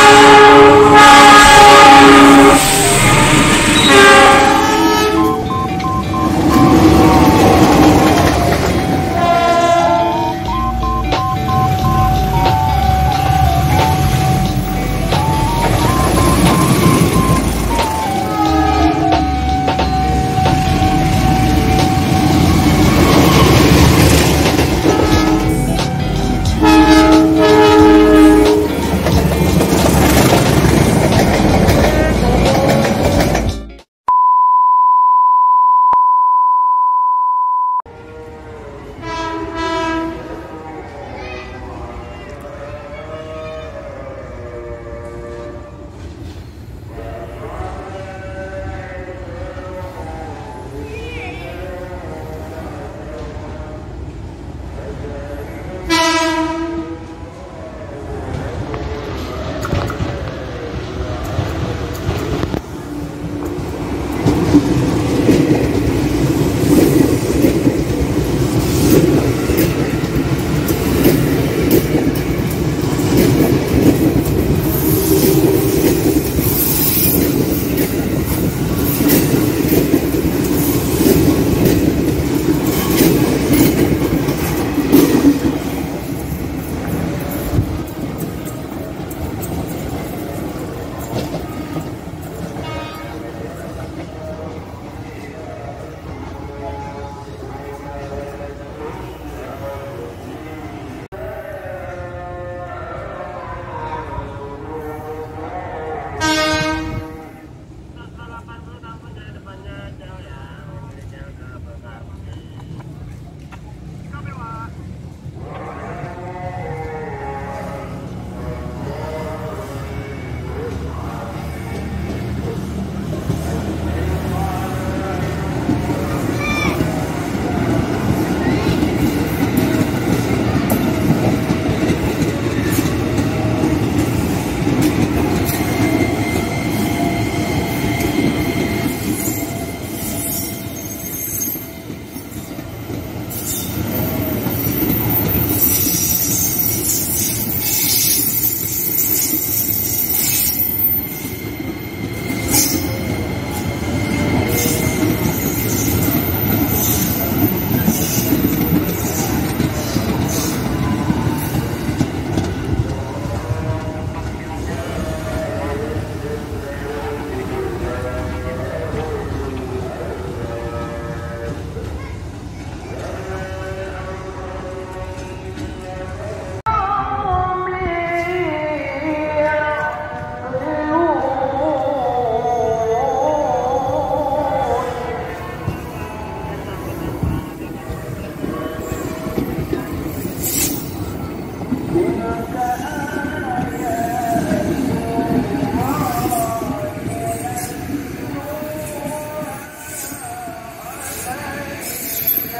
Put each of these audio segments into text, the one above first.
Deus.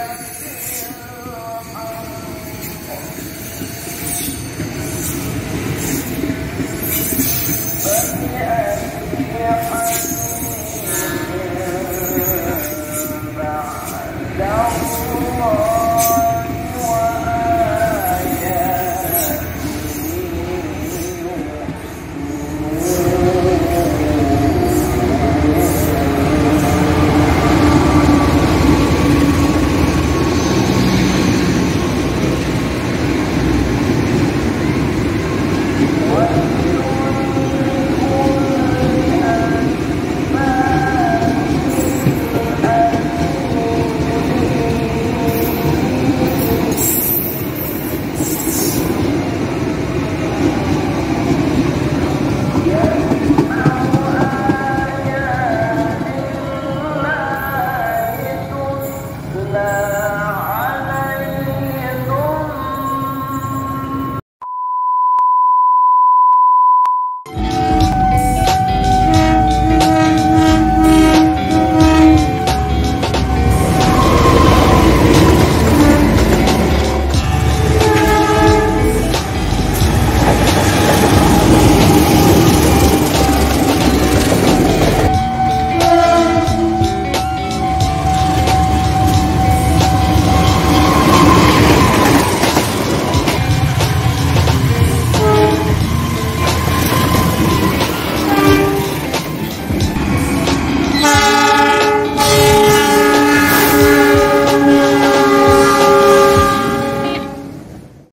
Yeah. love.